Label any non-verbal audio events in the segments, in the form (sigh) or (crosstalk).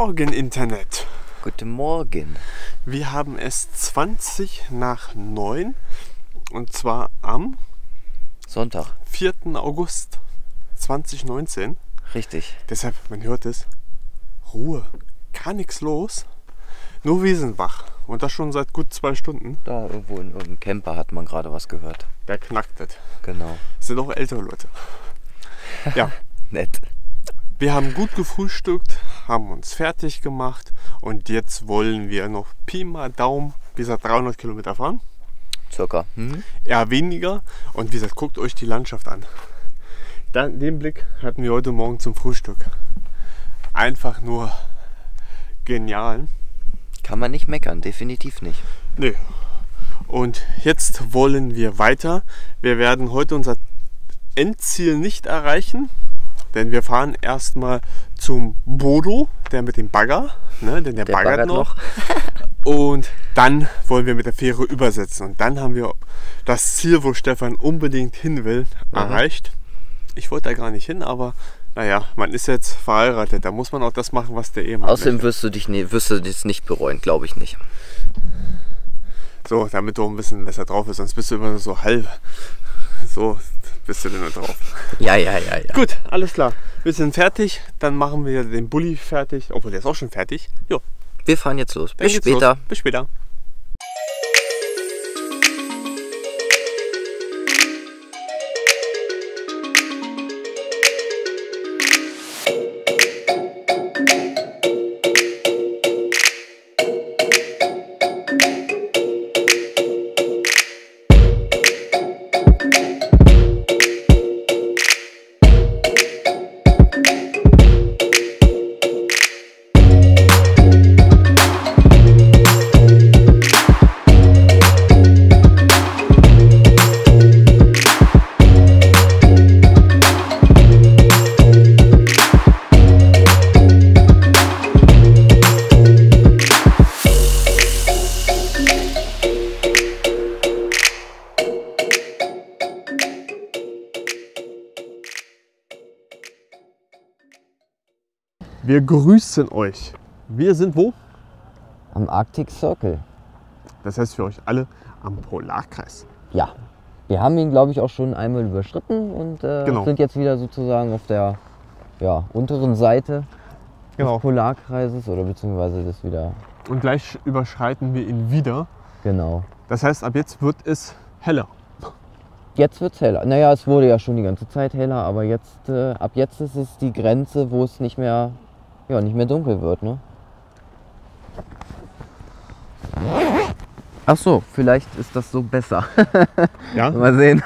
Guten Morgen, Internet. Guten Morgen. Wir haben es 20 nach 9 und zwar am Sonntag. 4. August 2019. Richtig. Deshalb, man hört es, Ruhe, gar nichts los. Nur wir sind wach und das schon seit gut zwei Stunden. Da irgendwo in irgendeinem Camper hat man gerade was gehört. Der knackt es. Genau. Das sind auch ältere Leute. Ja, (laughs) Nett. wir haben gut gefrühstückt, haben uns fertig gemacht und jetzt wollen wir noch Pi mal Daumen bis 300 Kilometer fahren. Circa. Hm? eher weniger. Und wie gesagt, guckt euch die Landschaft an. Dann, den Blick hatten wir heute Morgen zum Frühstück. Einfach nur genial. Kann man nicht meckern, definitiv nicht. Nö. Und jetzt wollen wir weiter. Wir werden heute unser Endziel nicht erreichen, denn wir fahren erstmal zum Bodo, der mit dem Bagger, ne, denn der, Der baggert, baggert noch. noch. (laughs) (laughs) Und dann wollen wir mit der Fähre übersetzen. Und dann haben wir das Ziel, wo Stefan unbedingt hin will, erreicht. Ich wollte da gar nicht hin, aber naja, man ist jetzt verheiratet. Da muss man auch das machen, was der Ehemann Außerdem möchte. wirst du dich ne, wirst du das nicht bereuen, glaube ich nicht. So, damit du ein bisschen besser drauf bist. Sonst bist du immer so halb. So bist du denn nur drauf. (laughs) Ja, ja, ja, ja. Gut, alles klar. Wir sind fertig. Dann machen wir den Bulli fertig. Obwohl, der ist auch schon fertig. Jo, Wir fahren jetzt los. Bis später. Los. Bis später. Wir grüßen euch. Wir sind wo? Am Arctic Circle. Das heißt für euch alle am Polarkreis. Ja. Wir haben ihn, glaube ich, auch schon einmal überschritten und äh, Genau. sind jetzt wieder sozusagen auf der ja, unteren Seite Genau. des Polarkreises oder beziehungsweise das wieder. Und gleich überschreiten wir ihn wieder. Genau. Das heißt, ab jetzt wird es heller. Jetzt wird es heller. Naja, es wurde ja schon die ganze Zeit heller, aber jetzt, äh, ab jetzt ist es die Grenze, wo es nicht mehr, ja, nicht mehr dunkel wird, ne? Ach so, vielleicht ist das so besser. (laughs) Ja? Mal sehen.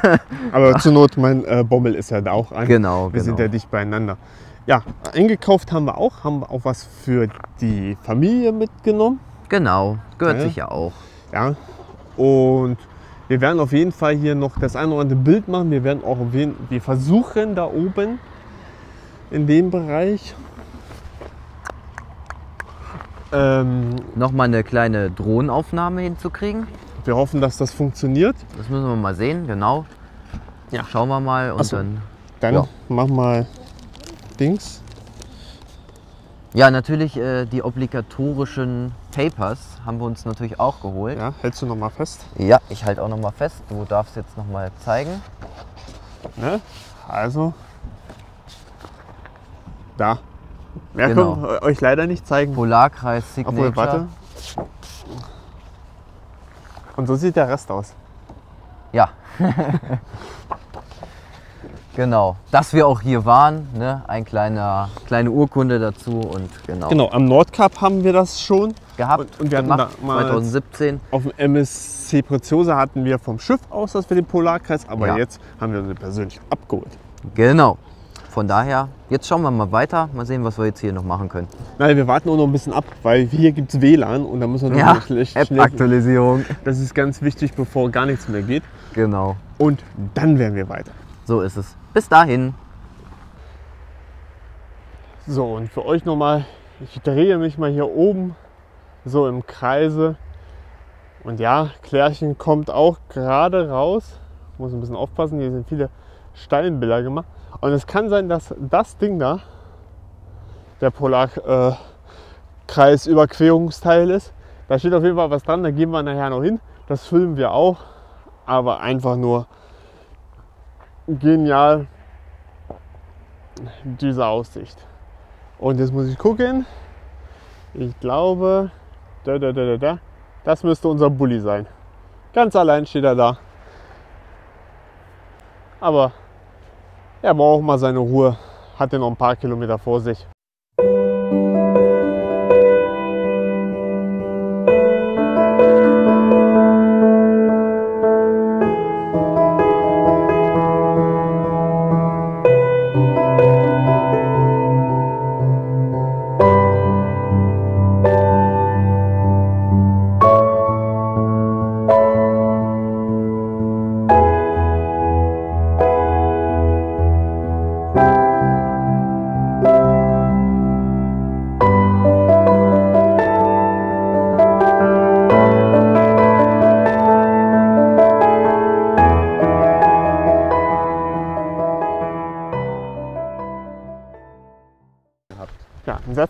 Aber zur Not, mein äh, Bommel ist ja da auch an. genau, Wir sind genau. ja dicht beieinander. Ja, eingekauft haben wir auch. Haben wir auch was für die Familie mitgenommen. Genau, gehört Ja. sich ja auch. Ja. Und wir werden auf jeden Fall hier noch das eine oder andere Bild machen. Wir werden auch wir versuchen da oben in dem Bereich ähm, Nochmal eine kleine Drohnenaufnahme hinzukriegen. wir hoffen, dass das funktioniert. Das müssen wir mal sehen, genau. Ja. Schauen wir mal und so. dann. Dann Ja. mach mal Dings. Ja, natürlich äh, die obligatorischen Papers haben wir uns natürlich auch geholt. Ja, hältst du noch mal fest. Ja, ich halte auch noch mal fest. Du darfst jetzt noch mal zeigen. Ne? Also, da. Mehr Genau. können wir euch leider nicht zeigen. Polarkreis Signature. Obwohl, warte. Und so sieht der Rest aus. Ja. (laughs) genau. Dass wir auch hier waren, ne? Ein kleiner kleine Urkunde dazu und genau. Genau, am Nordkap haben wir das schon. Gehabt Und- und wir hatten gemacht, da mal- 2017. Auf dem MSC Preziosa hatten wir vom Schiff aus das für den Polarkreis, aber Ja. jetzt haben wir sie persönlich abgeholt. Genau. Von daher, jetzt schauen wir mal weiter. Mal sehen, was wir jetzt hier noch machen können. Nein, wir warten auch noch ein bisschen ab, weil hier gibt es WLAN und da müssen wir noch Ja, schnell, schnell. App-Aktualisierung. Das ist ganz wichtig, bevor gar nichts mehr geht. Genau. Und dann werden wir weiter. So ist es. Bis dahin. So, und für euch nochmal, ich drehe mich mal hier oben so im Kreise. Und ja, Klärchen kommt auch gerade raus. Muss ein bisschen aufpassen, hier sind viele Steinbilder gemacht. Und es kann sein, dass das Ding da, der Polar, äh, ist. Da steht auf jeden Fall was dran, da gehen wir nachher noch hin. Das filmen wir auch, aber einfach nur genial diese Aussicht. Und jetzt muss ich gucken. Ich glaube, da, da, da, da, da, das müsste unser Bulli sein. Ganz allein steht er da. Aber er braucht mal seine Ruhe. Hat ja noch ein paar Kilometer vor sich.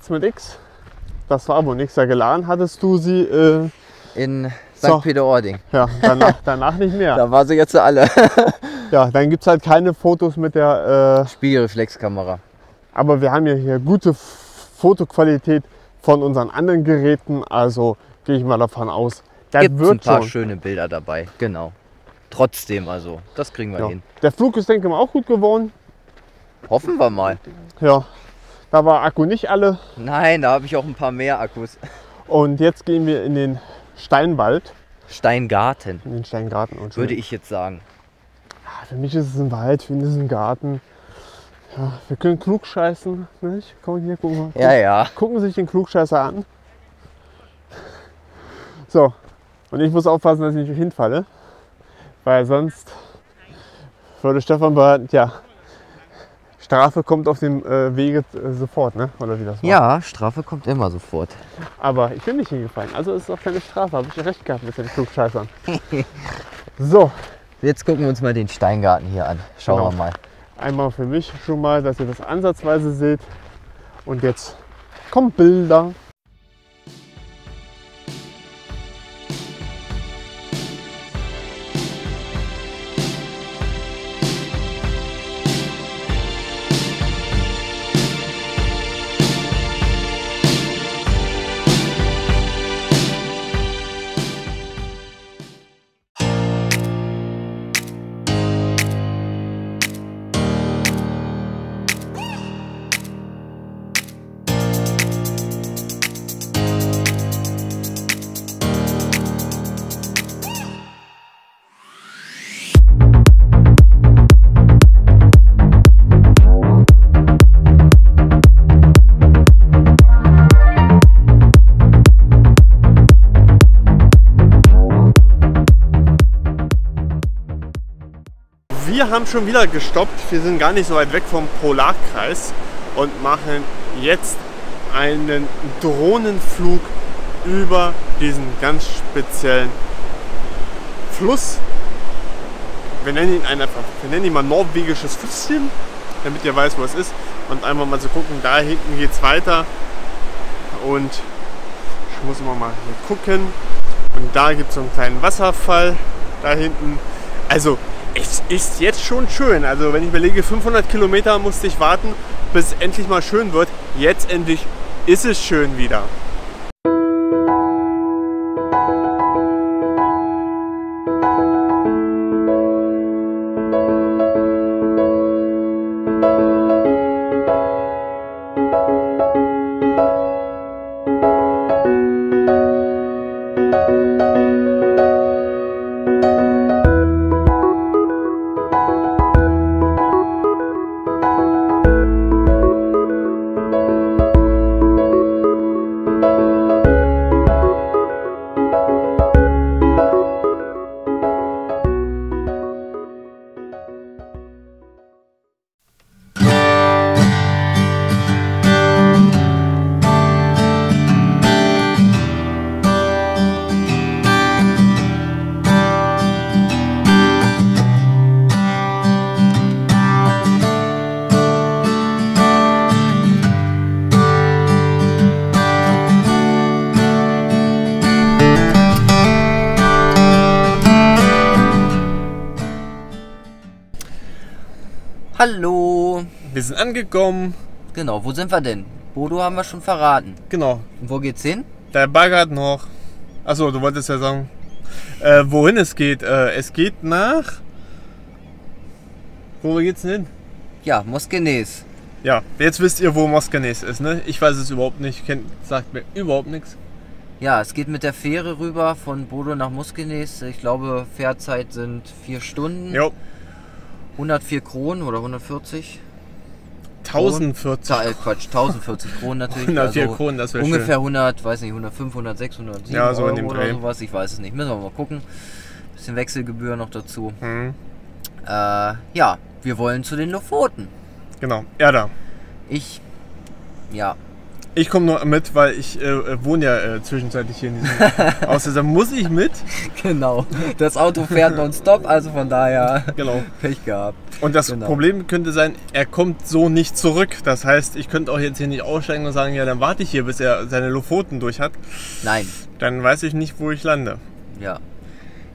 Ein Satz mit X. Das war aber nichts. Ja, geladen hattest du sie. Äh, In St. So. Peter-Ording. ja, danach, (laughs) danach nicht mehr. Da war sie jetzt alle. (laughs) Ja, dann gibt es halt keine Fotos mit der. Äh, Spiegelreflexkamera. aber wir haben ja hier gute Fotoqualität von unseren anderen Geräten. Also gehe ich mal davon aus. Das Gibt ein wird paar schon. schöne Bilder dabei. Genau. Trotzdem, also, das kriegen wir Ja. hin. Der Flug ist, denke ich mal, auch gut geworden. Hoffen wir mal. Ja, da war Akku nicht alle. Nein, da habe ich auch ein paar mehr Akkus. Und jetzt gehen wir in den Steinwald, Steingarten, in den Steingarten. Und würde ich jetzt sagen. Ah, Für mich ist es ein Wald, für ihn ist es ein Garten. Ja, wir können klug scheißen. Nicht? Komm hier, guck mal. Ja, ja. Gucken Sie sich den Klugscheißer an. So, und ich muss aufpassen, dass ich nicht hinfalle. Weil sonst würde Stefan behaupten, ja, Strafe kommt auf dem äh, Wege äh, sofort, ne? Oder wie das war. Ja, Strafe kommt immer sofort. Aber ich bin nicht hingefallen, also ist es auch keine Strafe. Habe ich recht gehabt mit den Klugscheißern. (laughs) so, Jetzt gucken wir uns mal den Steingarten hier an. Schauen Genau. wir mal. einmal für mich schon mal, dass ihr das ansatzweise seht. Und jetzt kommen Bilder. Wir haben schon wieder gestoppt. Wir sind gar nicht so weit weg vom Polarkreis und machen jetzt einen Drohnenflug über diesen ganz speziellen Fluss. Wir nennen ihn einfach, wir nennen ihn mal norwegisches Flüsschen, damit ihr weiß, wo es ist. Und einmal mal zu gucken, da hinten geht es weiter. Und ich muss immer mal hier gucken. Und da gibt es so einen kleinen Wasserfall da hinten. Also es ist jetzt schon schön. Also wenn ich überlege, 500 Kilometer musste ich warten, bis es endlich mal schön wird. Jetzt endlich ist es schön wieder. Hallo. Wir sind angekommen. Genau, wo sind wir denn? Bodo haben wir schon verraten. Genau. Und wo geht's hin? Der baggert noch. Achso, du wolltest ja sagen, äh, wohin es geht. Äh, es geht nach. Wo geht's denn hin? Ja, Moskenes. Ja, jetzt wisst ihr, wo Moskanes ist, ne? Ich weiß es überhaupt nicht. Kennt, sagt mir überhaupt nichts. Ja, es geht mit der Fähre rüber von Bodo nach Muskenes. Ich glaube, Fährzeit sind vier Stunden. Jo, 104 Kronen oder 140. 1040. Ta- äh, Quatsch, 1040 Kronen natürlich. 104 also Kronen, das wäre Ungefähr schön. 100, weiß nicht, 105, 106, 107 Ja, so Euro oder Dreh. sowas. Ich weiß es nicht. Müssen wir mal gucken. Bisschen Wechselgebühr noch dazu. Hm, Äh, ja, wir wollen zu den Lofoten. genau, er da. Ich, ja, Ich komme nur mit, weil ich äh, äh, wohne ja äh, zwischenzeitlich hier in diesem (laughs) Haus. Deshalb muss ich mit. genau. Das Auto fährt nonstop, also von daher Genau. Pech gehabt. Und das Genau. Problem könnte sein, er kommt so nicht zurück. Das heißt, ich könnte auch jetzt hier nicht aussteigen und sagen, ja, dann warte ich hier, bis er seine Lofoten durch hat. Nein, Dann weiß ich nicht, wo ich lande. ja.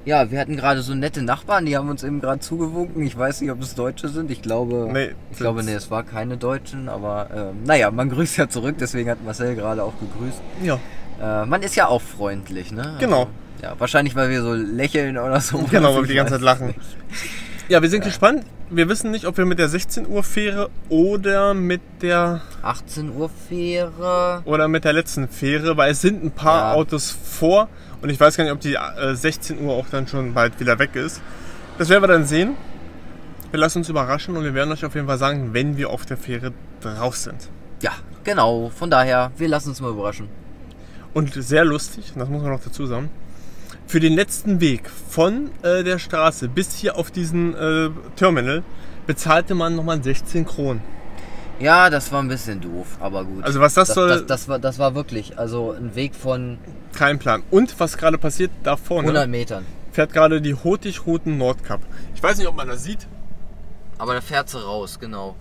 Ja, wir hatten gerade so nette Nachbarn, die haben uns eben gerade zugewunken. Ich weiß nicht, ob es Deutsche sind. Ich glaube, Nee, ich glaube, nee, es war keine Deutschen, aber ähm, naja, man (laughs) grüßt ja zurück, deswegen hat Marcel gerade auch gegrüßt. Ja, Äh, man ist ja auch freundlich, ne? Genau. Also, ja, wahrscheinlich, weil wir so lächeln oder so. (laughs) genau, weil wir die ganze Zeit lachen. nicht. Ja, wir sind gespannt. Wir wissen nicht, ob wir mit der 16 Uhr Fähre oder mit der 18 Uhr Fähre. oder mit der letzten Fähre, weil es sind ein paar Ja. Autos vor und ich weiß gar nicht, ob die äh, 16 Uhr auch dann schon bald wieder weg ist. Das werden wir dann sehen. Wir lassen uns überraschen und wir werden euch auf jeden Fall sagen, wenn wir auf der Fähre drauf sind. Ja, genau. Von daher, wir lassen uns mal überraschen. Und sehr lustig, das muss man noch dazu sagen. Für den letzten Weg von äh, der Straße bis hier auf diesen äh, Terminal bezahlte man nochmal 16 Kronen. Ja, das war ein bisschen doof, aber gut. Also was das das, soll- Das, das, war, das war wirklich, also ein Weg von Kein Plan. Und was gerade passiert, da vorne 100 Metern. fährt gerade die Hotig-Roten Nordkap. Ich weiß nicht, ob man das sieht. Aber da fährt sie raus, genau.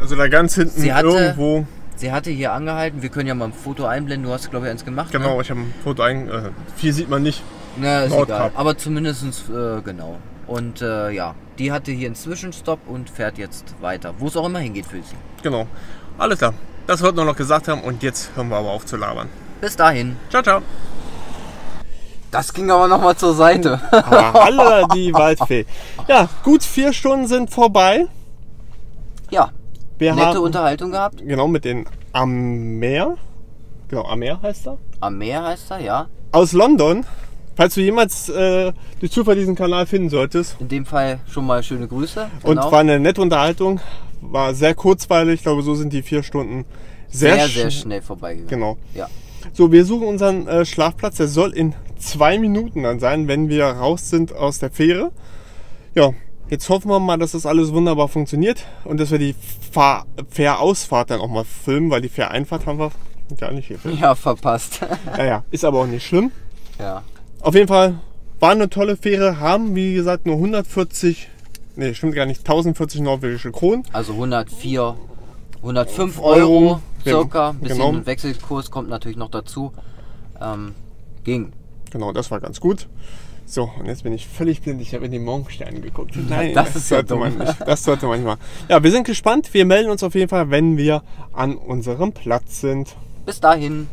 Also da ganz hinten Sie hatte- irgendwo. Sie hatte hier angehalten. Wir können ja mal ein Foto einblenden. Du hast, glaube ich, eins gemacht. Genau, Ne? ich habe ein Foto ein. Äh, viel sieht man nicht. Na, ist Nordkap. egal. Aber zumindest, äh, genau. Und äh, ja, die hatte hier einen Zwischenstopp und fährt jetzt weiter. Wo es auch immer hingeht für sie. Genau. Alles klar. Das wollten wir noch gesagt haben und jetzt hören wir aber auf zu labern. Bis dahin. Ciao, ciao. Das ging aber nochmal zur Seite. Alla die Waldfee. Ja, gut vier Stunden sind vorbei. ja, Wir nette haben Unterhaltung gehabt. genau mit den Amer. Genau, Amer heißt er. Am Meer heißt er, ja. Aus London. Falls du jemals äh, durch Zufall diesen Kanal finden solltest. In dem Fall schon mal schöne Grüße. Und Genau. war eine nette Unterhaltung. War sehr kurzweilig. Ich glaube, so sind die vier Stunden sehr, sehr, sehr sch- schnell vorbeigegangen. Genau. Ja. So, wir suchen unseren äh, Schlafplatz. Der soll in zwei Minuten dann sein, wenn wir raus sind aus der Fähre. Ja, jetzt hoffen wir mal, dass das alles wunderbar funktioniert und dass wir die Fahr Fährausfahrt dann auch mal filmen, weil die Fähreinfahrt haben wir gar nicht gefilmt. (laughs) Ja, verpasst. Ja, ja, ist aber auch nicht schlimm. ja. Auf jeden Fall war eine tolle Fähre, haben wie gesagt nur 140, nee, stimmt gar nicht, 1040 norwegische Kronen. Also 104, 105 Euro. Euro Ja, circa. Ein bisschen genau. Wechselkurs kommt natürlich noch dazu. Ähm, ging. Genau, das war ganz gut. So, und jetzt bin ich völlig blind. Ich habe in die Morgensterne geguckt. (laughs) Nein, das ist ja sollte dumm. man nicht. Das sollte man nicht machen. Ja, wir sind gespannt. Wir melden uns auf jeden Fall, wenn wir an unserem Platz sind. Bis dahin.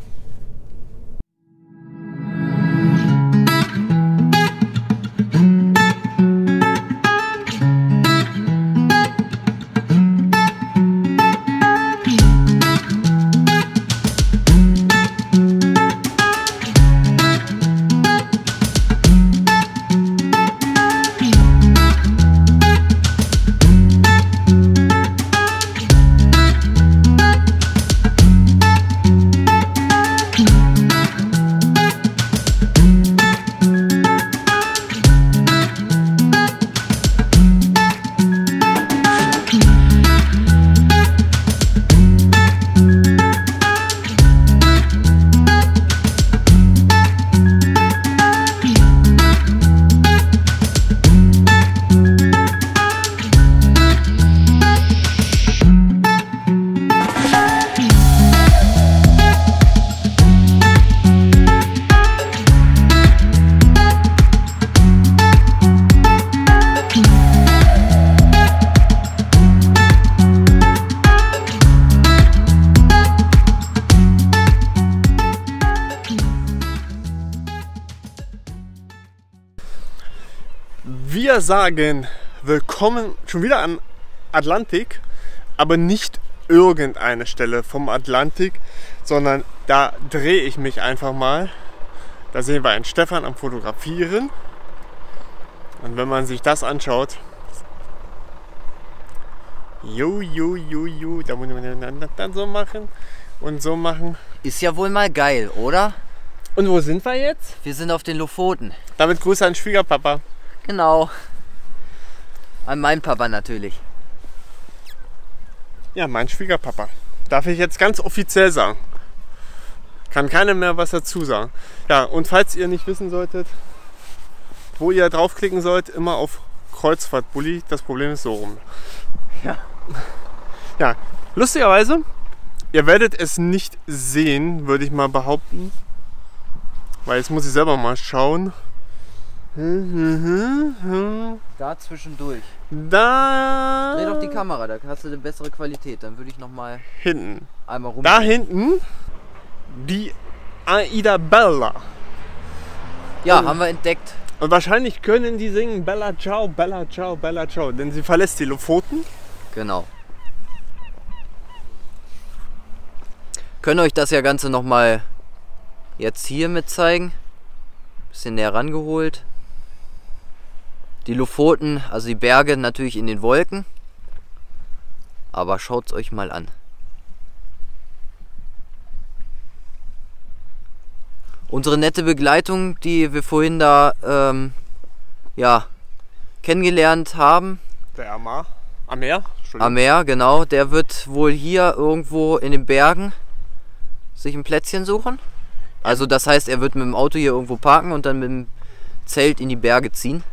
Wieder sagen, willkommen schon wieder an Atlantik, aber nicht irgendeine Stelle vom Atlantik, sondern da drehe ich mich einfach mal. Da sehen wir einen Stefan am Fotografieren. Und wenn man sich das anschaut, jo, jo, jo, jo, da muss man dann so machen und so machen. Ist ja wohl mal geil, oder? Und wo sind wir jetzt? Wir sind auf den Lofoten. Damit Grüße an Schwiegerpapa. Genau. An meinen Papa natürlich. Ja, mein Schwiegerpapa. Darf ich jetzt ganz offiziell sagen. Kann keiner mehr was dazu sagen. Ja, und falls ihr nicht wissen solltet, wo ihr draufklicken sollt, immer auf Kreuzfahrtbully. Das Problem ist so rum. Ja. Ja, lustigerweise, ihr werdet es nicht sehen, würde ich mal behaupten. Weil jetzt muss ich selber mal schauen. Da zwischendurch. Da. Dreh doch die Kamera, da hast du eine bessere Qualität. Dann würde ich noch mal hinten. einmal rum. Da hinten die Aida Bella. Ja, haben wir entdeckt. Und wahrscheinlich können die singen Bella Ciao, Bella Ciao, Bella Ciao, denn sie verlässt die Lofoten. Genau. Können euch das ja Ganze noch mal jetzt hier mit zeigen. Bisschen näher rangeholt. Die Lofoten, also die Berge natürlich in den Wolken. Aber schaut es euch mal an. Unsere nette Begleitung, die wir vorhin da ähm, ja, kennengelernt haben, Der Amar. Am Meer. Entschuldigung. am Meer, genau, der wird wohl hier irgendwo in den Bergen sich ein Plätzchen suchen. Also das heißt, er wird mit dem Auto hier irgendwo parken und dann mit dem Zelt in die Berge ziehen.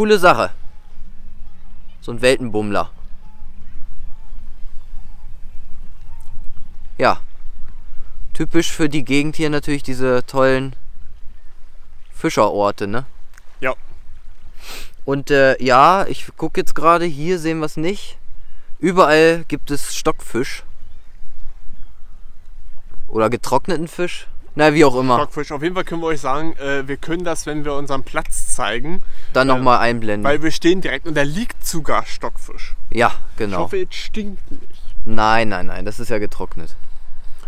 Coole Sache. So ein Weltenbummler. Ja. Typisch für die Gegend hier natürlich diese tollen Fischerorte, ne? Ja. Und äh, ja, ich gucke jetzt gerade, hier sehen wir es nicht. Überall gibt es Stockfisch. Oder getrockneten Fisch. Na, wie auch immer. Stockfisch. Auf jeden Fall können wir euch sagen, äh, wir können das, wenn wir unseren Platz zeigen, Dann äh, nochmal einblenden. weil wir stehen direkt und da liegt sogar Stockfisch. ja, Ich genau. hoffe, es stinkt nicht. Nein, nein, nein, das ist ja getrocknet.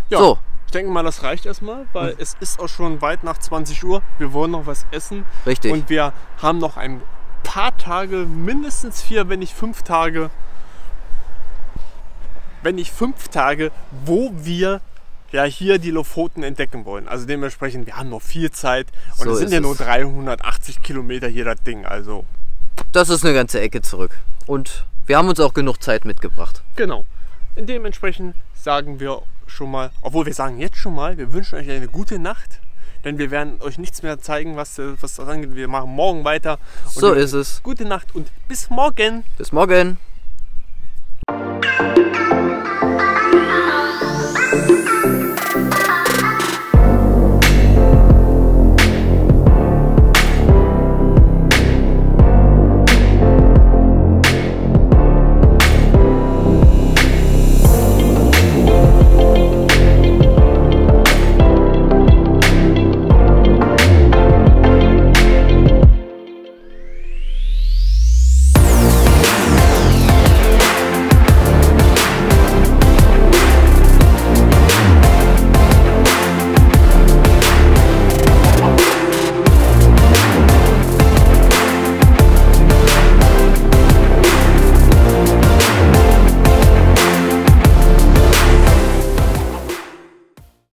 Ja. So, Ich denke mal, das reicht erstmal, weil es ist auch schon weit nach 20 Uhr. Wir wollen noch was essen. richtig. Und wir haben noch ein paar Tage, mindestens vier, wenn nicht fünf Tage, wenn nicht fünf Tage, wo wir ja hier die Lofoten entdecken wollen. Also dementsprechend, wir haben noch viel Zeit und So es sind ja nur es. 380 Kilometer hier das Ding. Also das ist eine ganze Ecke zurück. Und wir haben uns auch genug Zeit mitgebracht. genau. Dementsprechend sagen wir schon mal, obwohl wir sagen jetzt schon mal, wir wünschen euch eine gute Nacht. Denn wir werden euch nichts mehr zeigen, was, äh, was das angeht. Wir machen morgen weiter. So ist es. Gute Nacht und bis morgen. Bis morgen.